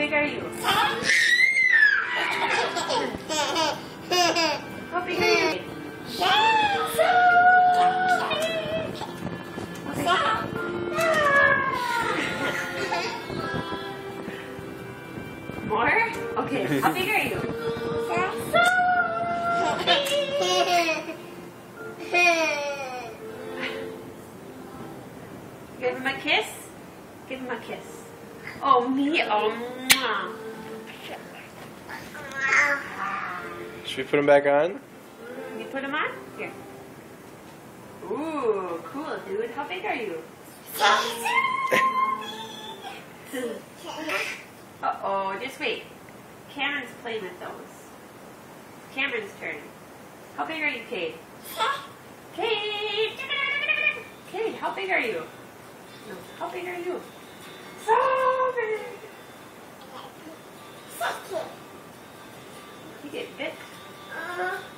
big are you? How big are you? More? Okay, how big are you? Give him a kiss. Give him a kiss. Oh, me. Oh. Should we put them back on? You put them on? Here. Ooh, cool, dude. How big are you? Uh-oh, just wait. Cameron's playing with those. Cameron's turn. How big are you, Cade? Cade! Cade, how big are you? How big are you? So big! You get bit? Uh-huh.